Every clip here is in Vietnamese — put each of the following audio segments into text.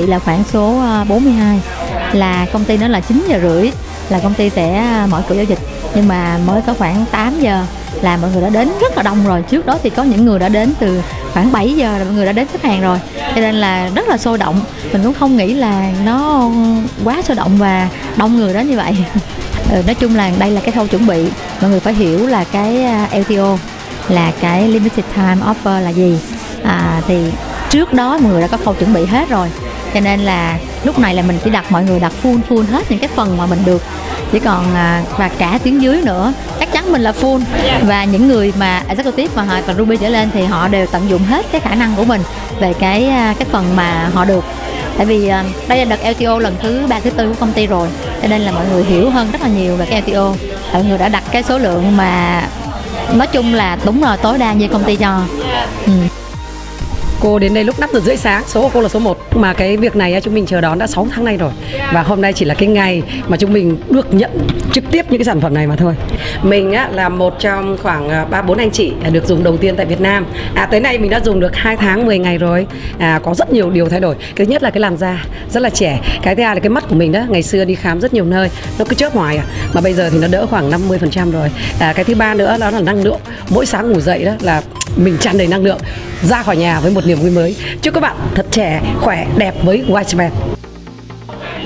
chị là khoảng số ờ, 42 là công ty nó là 9 giờ rưỡi là công ty sẽ ờ, mở cửa giao dịch. Nhưng mà mới có khoảng 8 giờ là mọi người đã đến rất là đông rồi. Trước đó thì có những người đã đến từ khoảng 7 giờ là mọi người đã đến xếp hàng rồi. Cho nên là rất là sôi động. Mình cũng không nghĩ là nó quá sôi động và đông người đến như vậy. Ừ, nói chung là đây là cái khâu chuẩn bị. Mọi người phải hiểu là cái ờ, LTO là cái limited time offer là gì. À, thì trước đó mọi người đã có khâu chuẩn bị hết rồi cho nên là lúc này là mình chỉ đặt mọi người đặt full full hết những cái phần mà mình được. Chỉ còn à, và cả tuyến dưới nữa. Chắc chắn mình là full. Và những người mà executive mà họ còn ruby trở lên thì họ đều tận dụng hết cái khả năng của mình về cái à, cái phần mà họ được. Tại vì à, đây là đợt LTO lần thứ ba, thứ tư của công ty rồi. Cho nên là mọi người hiểu hơn rất là nhiều về cái LTO mọi người đã đặt cái số lượng mà nói chung là đúng rồi tối đa như công ty cho. Ừ. Cô đến đây lúc 5 giờ rưỡi sáng, số của cô là số 1 Mà cái việc này á, chúng mình chờ đón đã 6 tháng nay rồi. Và hôm nay chỉ là cái ngày mà chúng mình được nhận trực tiếp những cái sản phẩm này mà thôi. Mình á, là một trong khoảng à, 3-4 anh chị được dùng đầu tiên tại Việt Nam. À tới nay mình đã dùng được 2 tháng 10 ngày rồi. À, Có rất nhiều điều thay đổi. Cái thứ nhất là cái làn da rất là trẻ. Cái thứ hai là cái mắt của mình đó Ngày xưa đi khám rất nhiều nơi Nó cứ chớp hoài à. Mà bây giờ thì nó đỡ khoảng 50% rồi. À, Cái thứ ba nữa đó là năng lượng. Mỗi sáng ngủ dậy đó là mình tràn đầy năng lượng, ra khỏi nhà với một niềm vui mới. Chúc các bạn thật trẻ, khỏe, đẹp với Watchman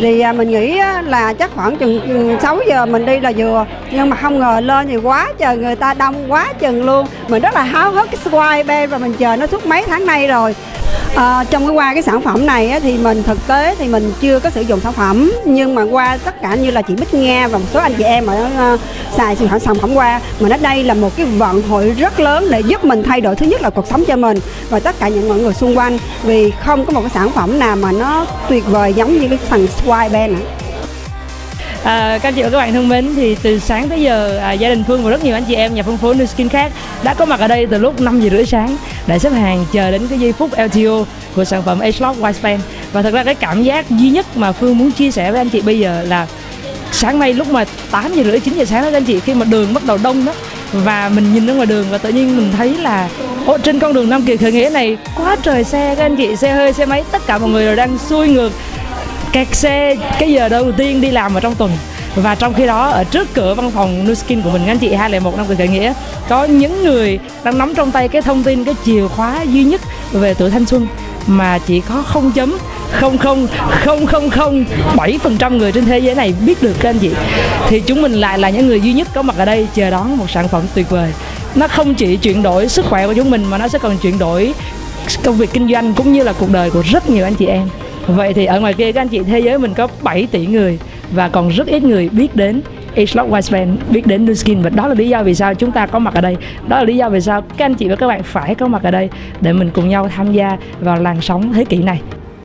thì à, mình nghĩ là chắc khoảng chừng ừ, 6 giờ mình đi là vừa. Nhưng mà không ngờ lên thì quá trời người ta đông quá chừng luôn. Mình rất là háo hức, cái square band và mình chờ nó suốt mấy tháng nay rồi à, trong cái qua cái sản phẩm này á, thì mình thực tế thì mình chưa có sử dụng sản phẩm nhưng mà qua tất cả như là chị Bích Nga và một số anh chị em ở uh, xài sản sản phẩm qua mà nó đây là một cái vận hội rất lớn để giúp mình thay đổi thứ nhất là cuộc sống cho mình và tất cả những mọi người xung quanh vì không có một cái sản phẩm nào mà nó tuyệt vời giống như cái thằng Squire Band này. À, các anh chị và các bạn thân mến thì từ sáng tới giờ à, gia đình Phương và rất nhiều anh chị em nhà phân phối New Skin khác đã có mặt ở đây từ lúc 5 giờ rưỡi sáng để xếp hàng chờ đến cái giây phút LTO của sản phẩm H-Lock White và thật ra cái cảm giác duy nhất mà Phương muốn chia sẻ với anh chị bây giờ là sáng nay lúc mà 8 giờ rưỡi 9 giờ sáng đó các anh chị khi mà đường bắt đầu đông đó và mình nhìn ra ngoài đường và tự nhiên mình thấy là Ồ, trên con đường Nam Kỳ khởi nghĩa này quá trời xe các anh chị xe hơi xe máy tất cả mọi người đều đang xuôi ngược kẹt xe, cái giờ đầu tiên đi làm ở trong tuần. Và trong khi đó, ở trước cửa văn phòng Nuskin của mình, anh chị 201 năm khởi nghĩa, có những người đang nắm trong tay cái thông tin, cái chìa khóa duy nhất về tuổi thanh xuân mà chỉ có không chấm không không không không không bảy phần trăm người trên thế giới này biết được, các anh chị. Thì chúng mình lại là những người duy nhất có mặt ở đây chờ đón một sản phẩm tuyệt vời. Nó không chỉ chuyển đổi sức khỏe của chúng mình mà nó sẽ còn chuyển đổi công việc kinh doanh cũng như là cuộc đời của rất nhiều anh chị em. Vậy thì ở ngoài kia các anh chị, thế giới mình có 7 tỷ người và còn rất ít người biết đến H-Lock Wiseman biết đến Nuskin và đó là lý do vì sao chúng ta có mặt ở đây. Đó là lý do vì sao các anh chị và các bạn phải có mặt ở đây để mình cùng nhau tham gia vào làn sóng thế kỷ này.